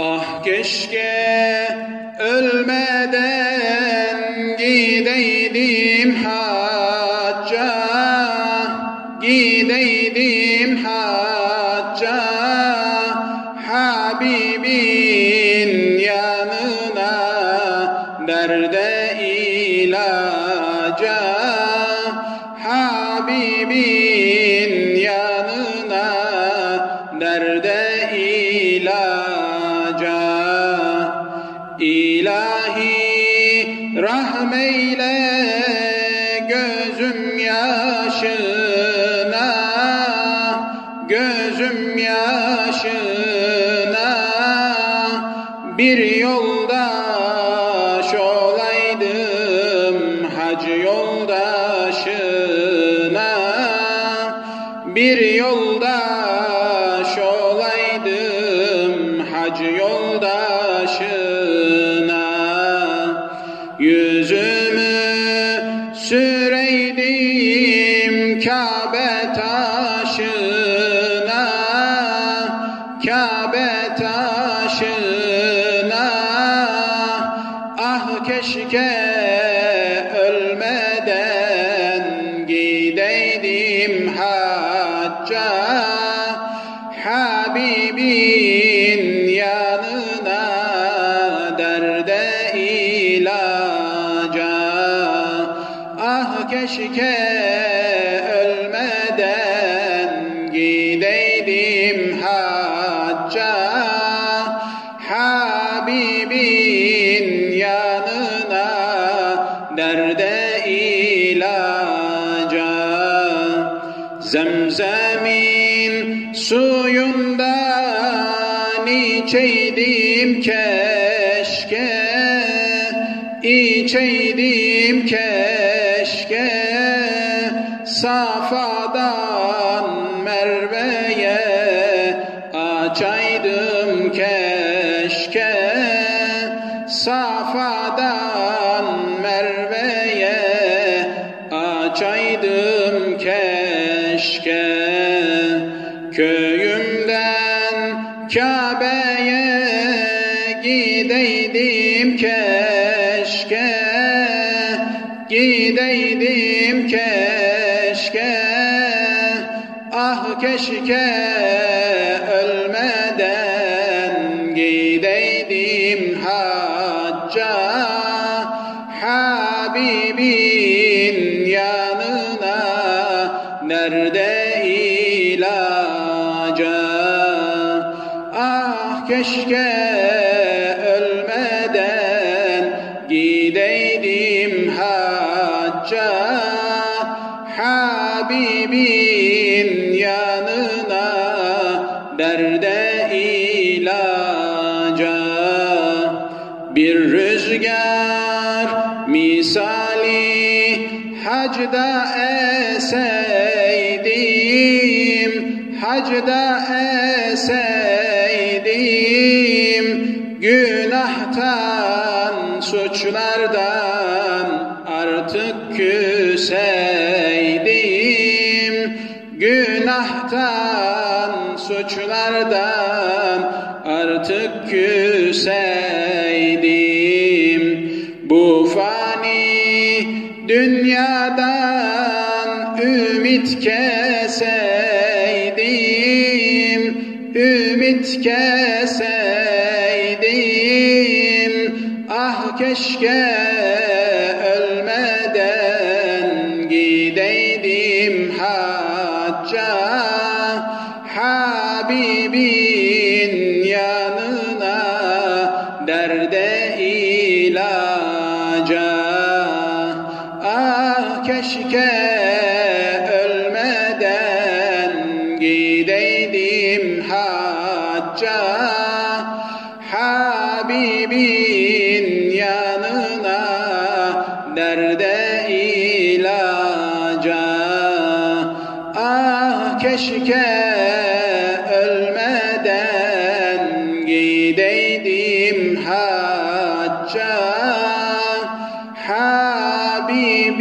Ah keşke ölmeden gideydim hacca Gideydim hacca. Habibin yanına derde ilaca. Habibin yanına derde ilaca İlahi rahmeyle gözüm yaşına süreydim Kabe taşına Kabe taşına. Ah keşke ölmeden gideydim hacca. Habibin keşke ölmeden gideydim hacca. Habibin yanına derde ilaca. Zemzemin suyundan içeydim keşke içeydim keşke Safadan Merve'ye açaydım keşke. Safadan Merve'ye açaydım keşke. Köyümden Kabe'ye gideydim keşke Gideydim keşke. Ah keşke ölmeden gideydim hacca. Habibin yanına nerede ilaca? Ah keşke Habibin yanına derde ilaca. Bir rüzgar misali hacda eseydim hacda eseydim. Günahtan suçlardan artık küseydim günahtan suçlardan artık küseydim. Bu fani dünyadan ümit keseydim. Ümit keseydim. Ah keşke Habibin yanına derde ilaca. Ah keşke ölmeden gideydim hacca. Habibin yanına derde ilaca. Ah keşke gideydim hacca Habibin